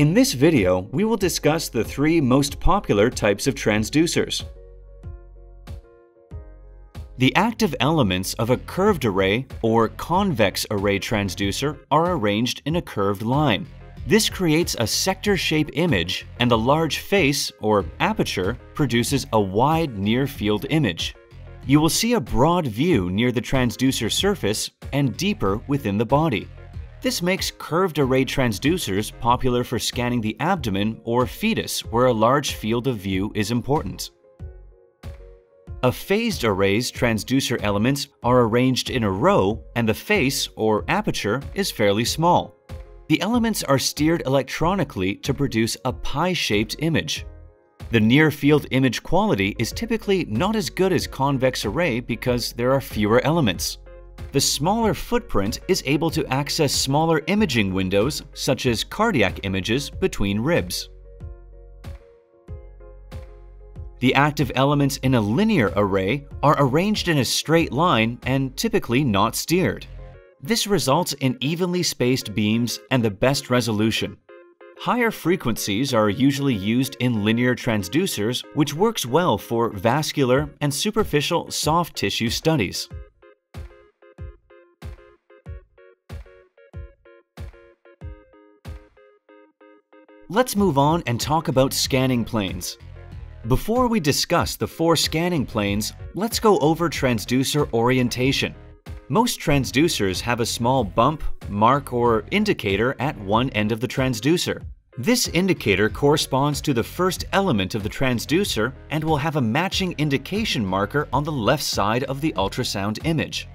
In this video, we will discuss the three most popular types of transducers. The active elements of a curved array or convex array transducer are arranged in a curved line. This creates a sector-shape image and the large face, or aperture, produces a wide near-field image. You will see a broad view near the transducer surface and deeper within the body. This makes curved array transducers popular for scanning the abdomen or fetus where a large field of view is important. A phased array's transducer elements are arranged in a row and the face, or aperture, is fairly small. The elements are steered electronically to produce a pie-shaped image. The near-field image quality is typically not as good as convex array because there are fewer elements. The smaller footprint is able to access smaller imaging windows, such as cardiac images between ribs. The active elements in a linear array are arranged in a straight line and typically not steered. This results in evenly spaced beams and the best resolution. Higher frequencies are usually used in linear transducers, which works well for vascular and superficial soft tissue studies. Let's move on and talk about scanning planes. Before we discuss the four scanning planes, let's go over transducer orientation. Most transducers have a small bump, mark, or indicator at one end of the transducer. This indicator corresponds to the first element of the transducer and will have a matching indication marker on the left side of the ultrasound image.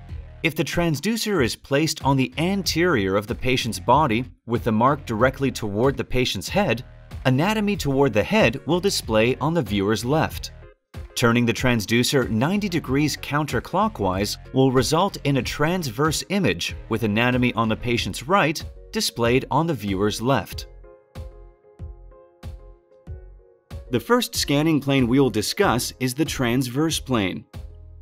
If the transducer is placed on the anterior of the patient's body with the mark directly toward the patient's head, Anatomy toward the head will display on the viewer's left. Turning the transducer 90 degrees counterclockwise will result in a transverse image with anatomy on the patient's right displayed on the viewer's left. The first scanning plane we will discuss is the transverse plane.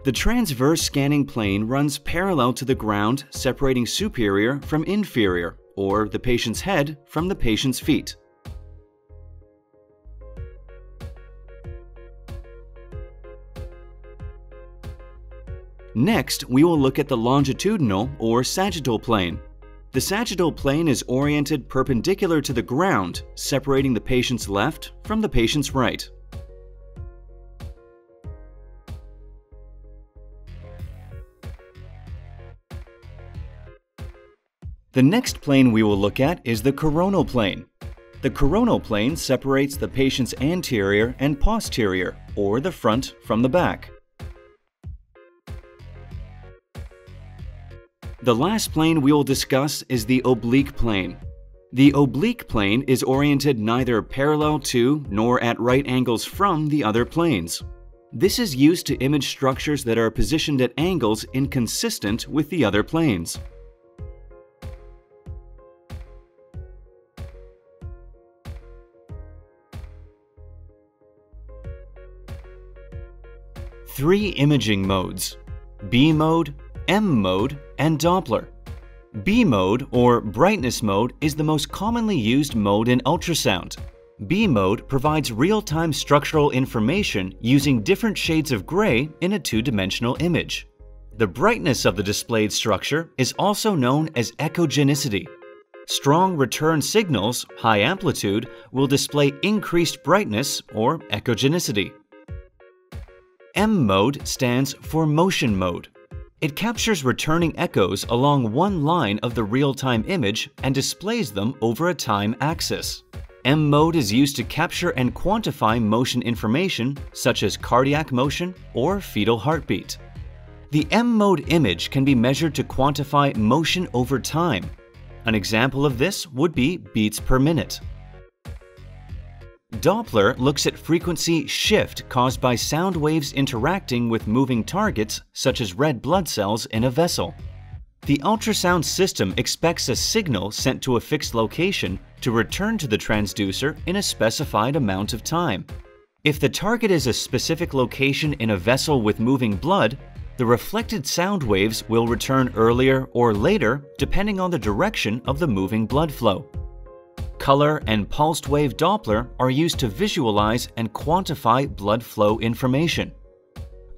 The transverse scanning plane runs parallel to the ground, separating superior from inferior, or the patient's head from the patient's feet. Next, we will look at the longitudinal or sagittal plane. The sagittal plane is oriented perpendicular to the ground, separating the patient's left from the patient's right. The next plane we will look at is the coronal plane. The coronal plane separates the patient's anterior and posterior, or the front from the back. The last plane we will discuss is the oblique plane. The oblique plane is oriented neither parallel to nor at right angles from the other planes. This is used to image structures that are positioned at angles inconsistent with the other planes. Three imaging modes B mode, M mode, and Doppler. B mode, or brightness mode, is the most commonly used mode in ultrasound. B mode provides real-time structural information using different shades of gray in a two-dimensional image. The brightness of the displayed structure is also known as echogenicity. Strong return signals, high amplitude, will display increased brightness or echogenicity. M mode stands for motion mode. It captures returning echoes along one line of the real-time image and displays them over a time axis. M mode is used to capture and quantify motion information such as cardiac motion or fetal heartbeat. The M mode image can be measured to quantify motion over time. An example of this would be beats per minute. Doppler looks at frequency shift caused by sound waves interacting with moving targets such as red blood cells in a vessel. The ultrasound system expects a signal sent to a fixed location to return to the transducer in a specified amount of time. If the target is a specific location in a vessel with moving blood, the reflected sound waves will return earlier or later depending on the direction of the moving blood flow. Color, and pulsed wave Doppler are used to visualize and quantify blood flow information.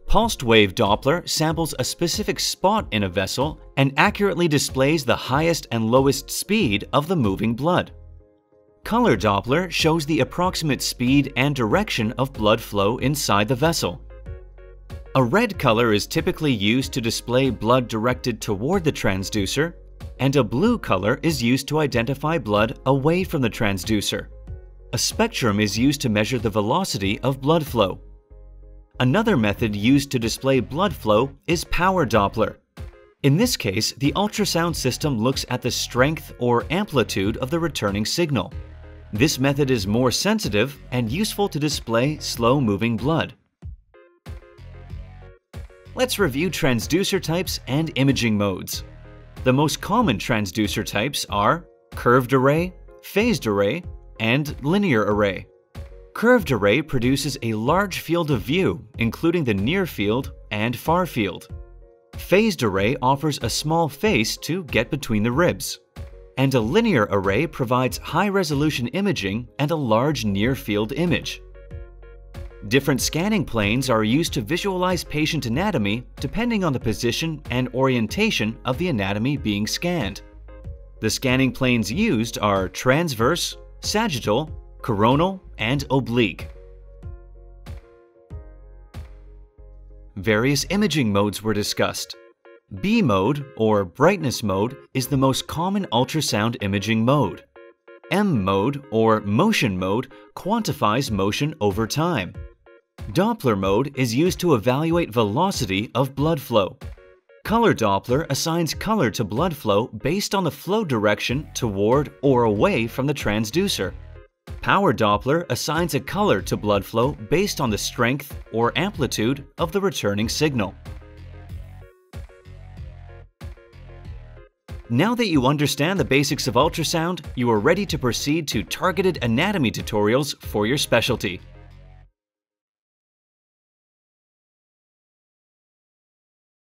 Pulsed wave Doppler samples a specific spot in a vessel and accurately displays the highest and lowest speed of the moving blood. Color Doppler shows the approximate speed and direction of blood flow inside the vessel. A red color is typically used to display blood directed toward the transducer, and a blue color is used to identify blood away from the transducer. A spectrum is used to measure the velocity of blood flow. Another method used to display blood flow is power Doppler. In this case, the ultrasound system looks at the strength or amplitude of the returning signal. This method is more sensitive and useful to display slow-moving blood. Let's review transducer types and imaging modes. The most common transducer types are curved array, phased array, and linear array. Curved array produces a large field of view, including the near field and far field. Phased array offers a small face to get between the ribs. And a linear array provides high-resolution imaging and a large near-field image. Different scanning planes are used to visualize patient anatomy depending on the position and orientation of the anatomy being scanned. The scanning planes used are transverse, sagittal, coronal, and oblique. Various imaging modes were discussed. B mode, or brightness mode, is the most common ultrasound imaging mode. M mode, or motion mode, quantifies motion over time. Doppler mode is used to evaluate velocity of blood flow. Color Doppler assigns color to blood flow based on the flow direction toward or away from the transducer. Power Doppler assigns a color to blood flow based on the strength or amplitude of the returning signal. Now that you understand the basics of ultrasound, you are ready to proceed to targeted anatomy tutorials for your specialty.